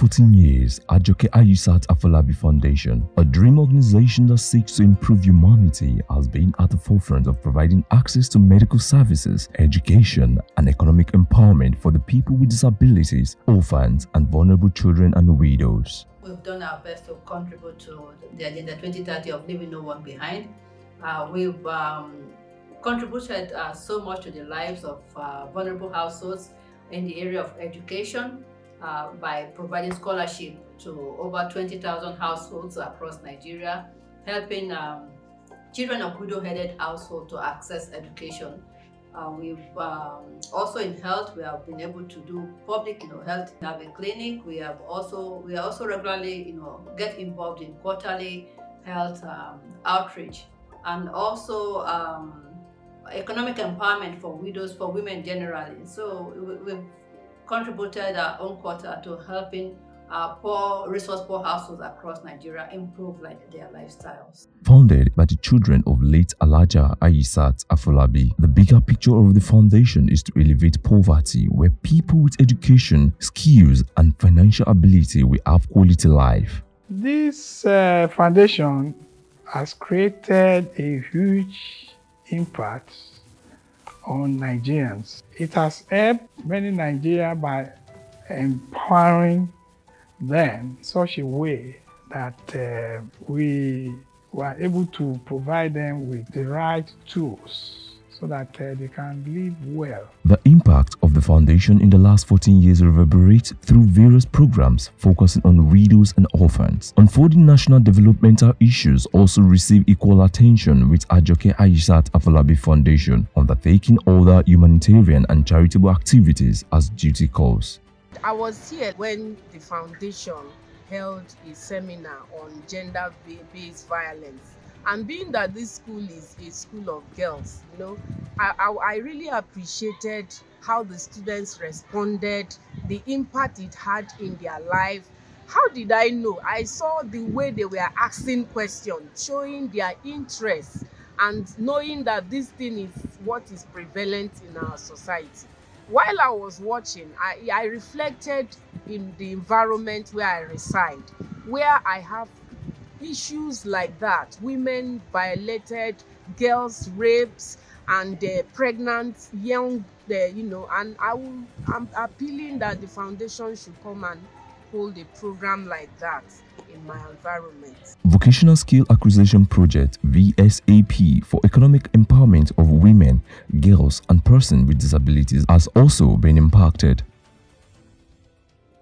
over 14 years, Ajoke Ayisat Afolabi Foundation, a dream organization that seeks to improve humanity, has been at the forefront of providing access to medical services, education, and economic empowerment for the people with disabilities, orphans, and vulnerable children and widows. We've done our best to contribute to the Agenda 2030 of leaving no one behind. Uh, we've um, contributed uh, so much to the lives of uh, vulnerable households in the area of education, uh, by providing scholarship to over 20,000 households across Nigeria, helping um, children of widow-headed households to access education. Uh, we've um, also in health, we have been able to do public, you know, health. We have a clinic. We have also we also regularly, you know, get involved in quarterly health um, outreach, and also um, economic empowerment for widows, for women generally. So we've contributed our own quota to helping uh, poor, resource poor households across Nigeria improve like, their lifestyles. Founded by the children of late Alhaja Ayisat Afolabi, the bigger picture of the foundation is to elevate poverty where people with education, skills, and financial ability will have quality life. This uh, foundation has created a huge impact on Nigerians. It has helped many Nigerians by empowering them in such a way that uh, we were able to provide them with the right tools so that uh, they can live well. The the foundation in the last 14 years reverberates through various programs focusing on widows and orphans. Unfolding national developmental issues also receive equal attention with Ajoke Ayisat Afolabi Foundation undertaking other humanitarian and charitable activities as duty calls. I was here when the foundation held a seminar on gender-based violence and being that this school is a school of girls you know I, I, I really appreciated how the students responded the impact it had in their life. How did i know? I saw the way they were asking questions showing their interest and knowing that this thing is what is prevalent in our society. While i was watching i i reflected in the environment where i reside where i have issues like that. Women violated girls rapes and uh, pregnant young uh, you know and i will i'm appealing that the foundation should come and hold a program like that in my environment vocational skill acquisition project vsap for economic empowerment of women girls and persons with disabilities has also been impacted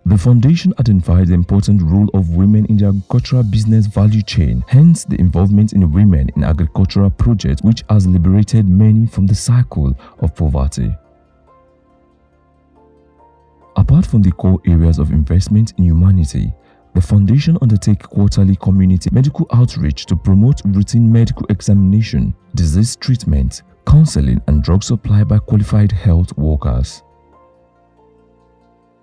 the foundation identified the important role of women in the agricultural business value chain, hence the involvement in women in agricultural projects which has liberated many from the cycle of poverty. Apart from the core areas of investment in humanity, the foundation undertakes quarterly community medical outreach to promote routine medical examination, disease treatment, counseling and drug supply by qualified health workers.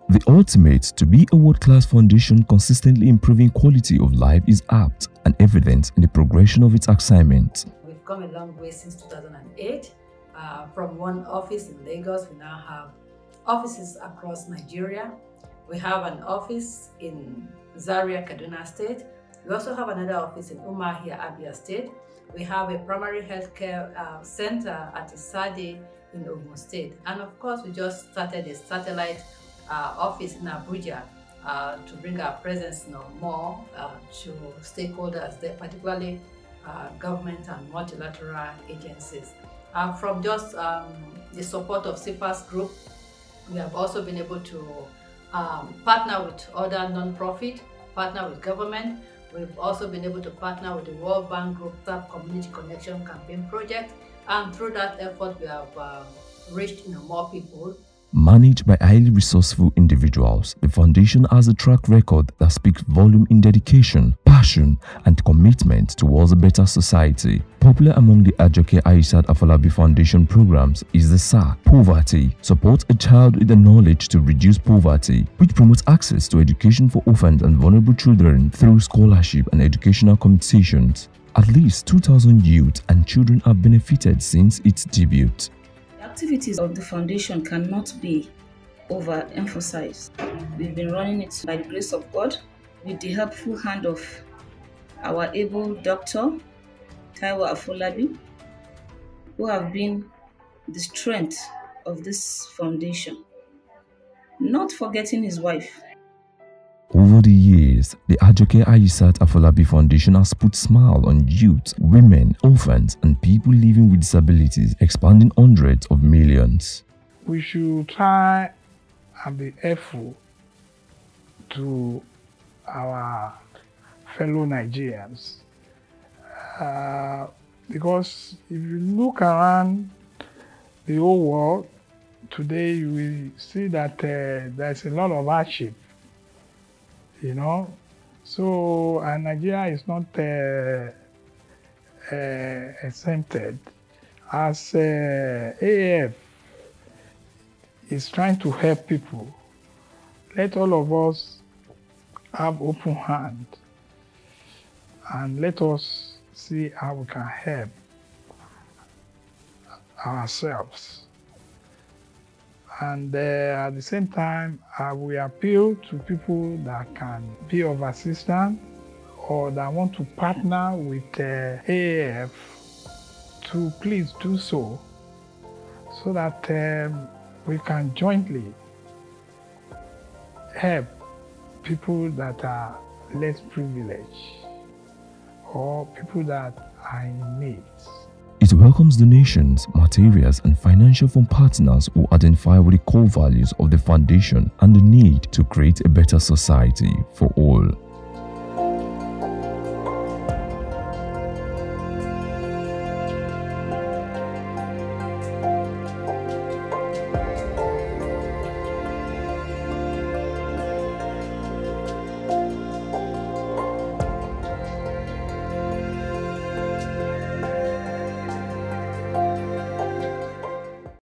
The ultimate to be a world-class foundation consistently improving quality of life is apt and evident in the progression of its assignment. We've come a long way since 2008. Uh, from one office in Lagos, we now have offices across Nigeria. We have an office in Zaria, Kaduna State. We also have another office in Umuahia, Abia State. We have a primary healthcare uh, center at Isade in Ogun State. And of course, we just started a satellite uh, office in Abuja uh, to bring our presence you know, more uh, to stakeholders, particularly uh, government and multilateral agencies. Uh, from just um, the support of SIFAX Group, we have also been able to um, partner with other non-profit, partner with government. We've also been able to partner with the World Bank Group Staff Community Connection Campaign Project. And through that effort, we have um, reached you know, more people Managed by highly resourceful individuals, the foundation has a track record that speaks volume in dedication, passion, and commitment towards a better society. Popular among the Ajoke Ayisat Afolabi Foundation programs is the SAC, Poverty, Support a Child with the Knowledge to Reduce Poverty, which promotes access to education for orphans and vulnerable children through scholarship and educational competitions. At least 2,000 youth and children have benefited since its debut activities of the foundation cannot be overemphasized. We've been running it by the grace of God with the helpful hand of our able doctor, Taiwo Afolabi, who have been the strength of this foundation. Not forgetting his wife. The the Ajoke Ayisat Afolabi Foundation has put smile on youth, women, orphans, and people living with disabilities, expanding hundreds of millions. We should try and be helpful to our fellow Nigerians. Uh, because if you look around the whole world, today you will see that uh, there's a lot of hardship, you know. So, Nigeria is not uh, uh, exempted. As uh, AAF is trying to help people, let all of us have open hand and let us see how we can help ourselves. And uh, at the same time, uh, we appeal to people that can be of assistance or that want to partner with uh, AAF to please do so, so that um, we can jointly help people that are less privileged or people that are in need. It welcomes donations, materials, and financial from partners who identify with the core values of the foundation and the need to create a better society for all.